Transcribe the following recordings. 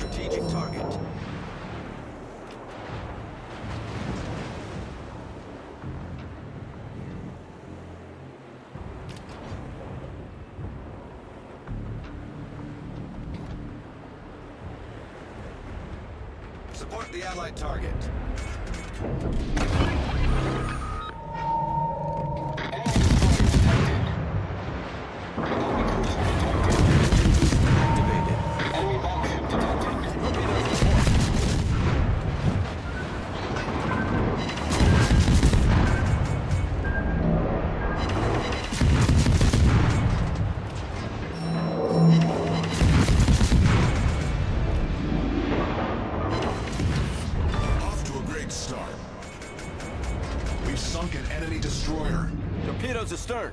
strategic target. Support the allied target. Enemy destroyer. Torpedoes astern.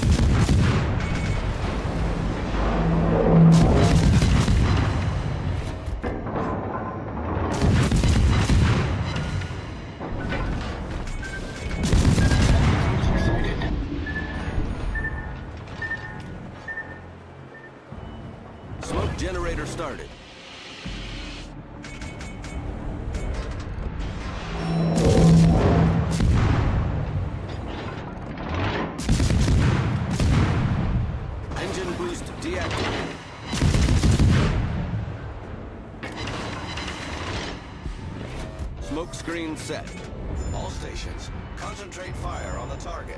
Boost deactivated. Smoke screen set. All stations, concentrate fire on the target.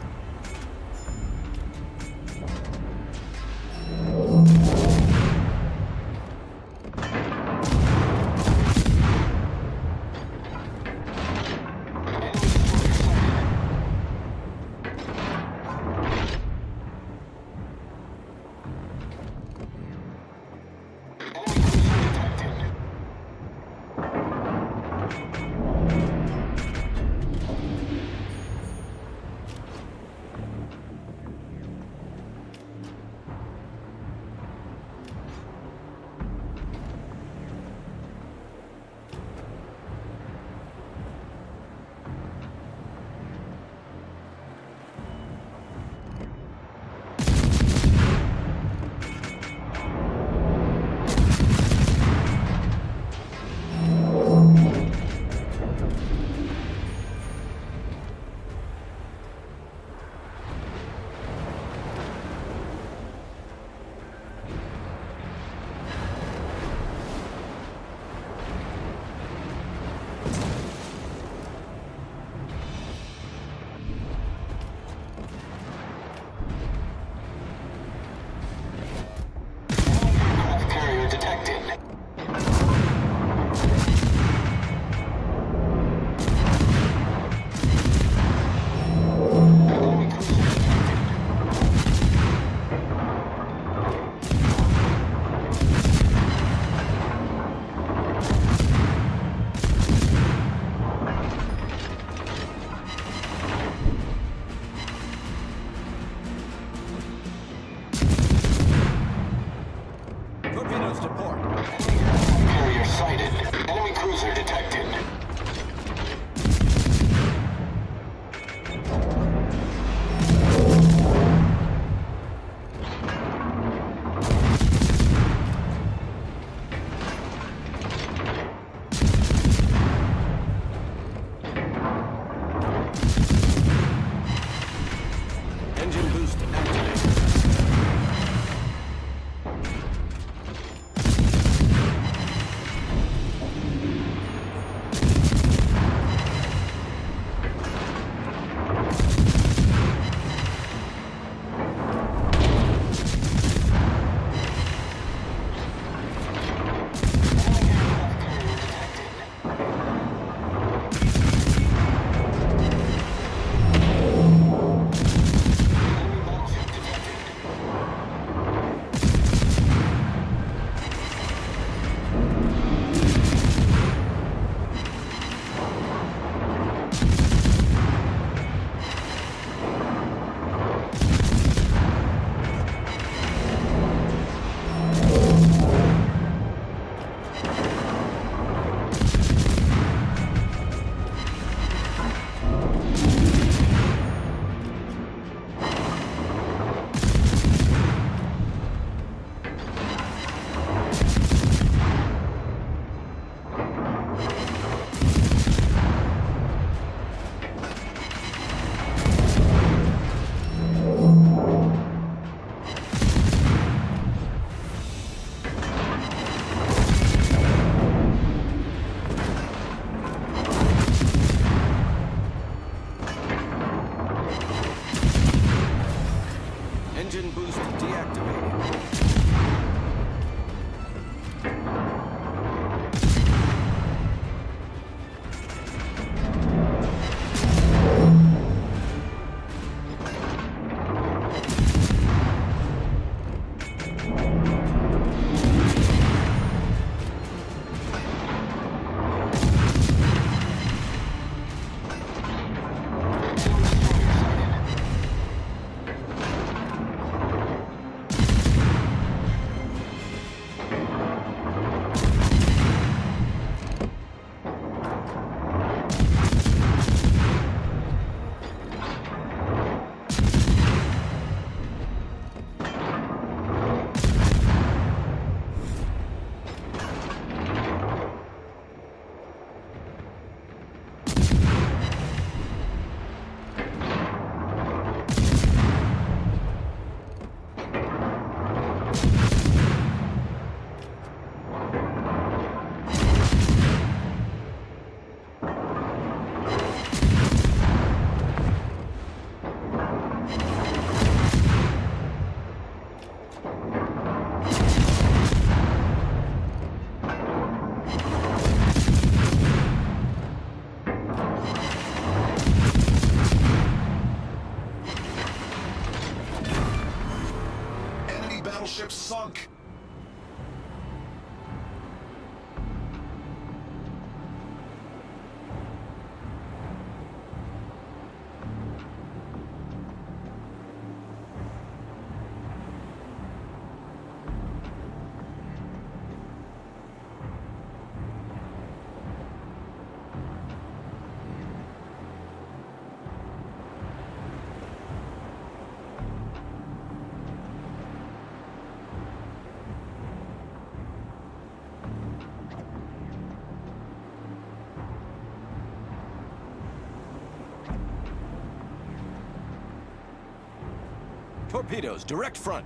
Torpedoes, direct front.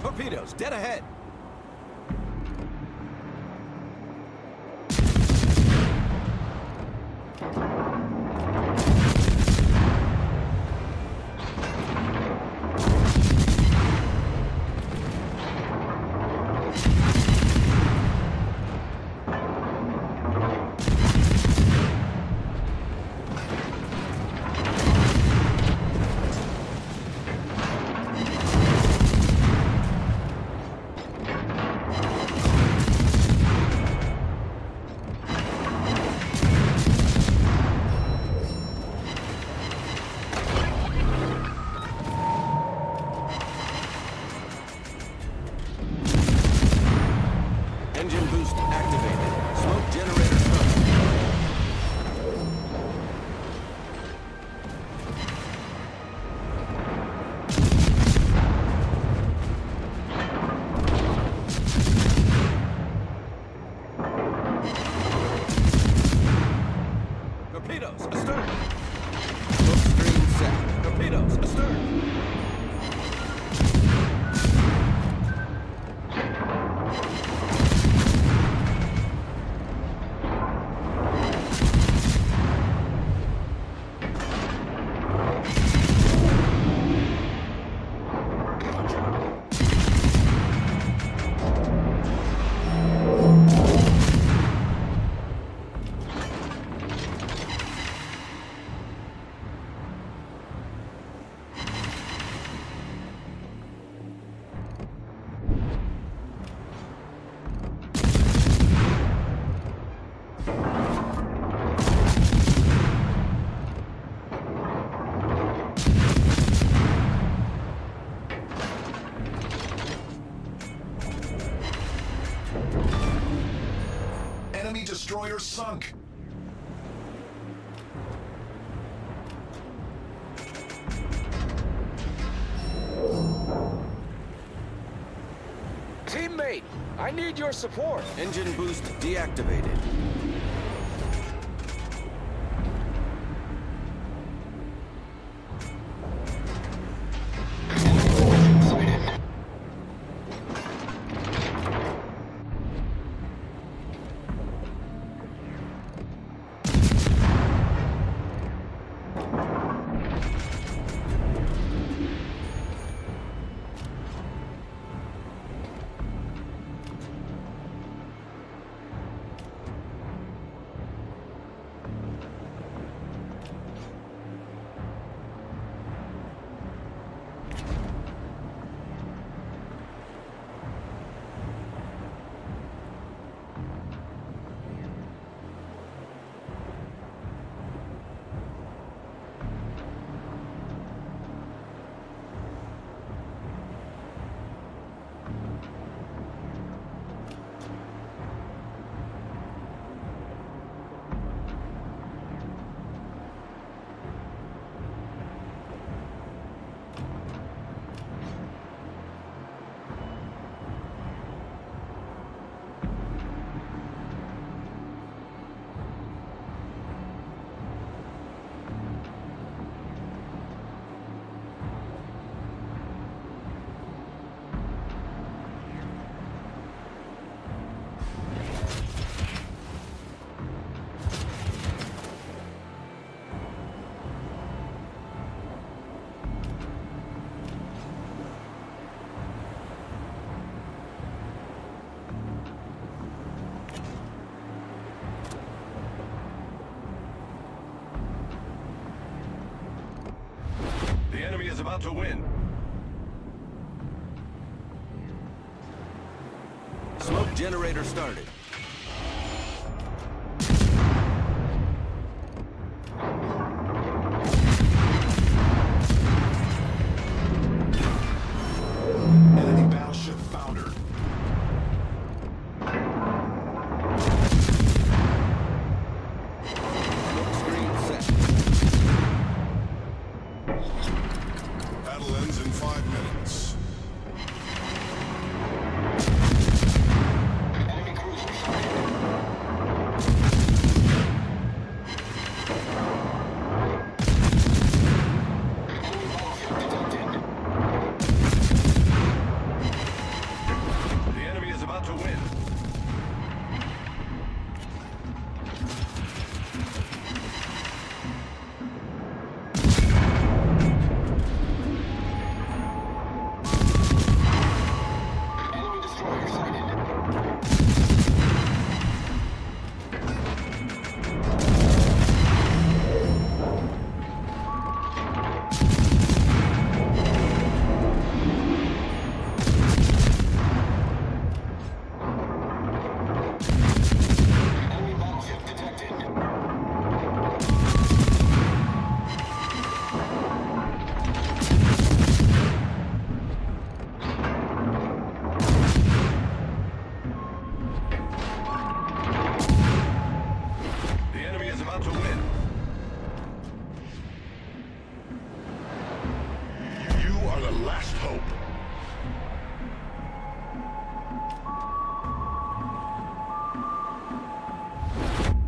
Torpedoes, dead ahead. Enemy destroyer sunk. Teammate, I need your support. Engine boost deactivated. To win. Smoke generator started.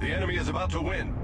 The enemy is about to win.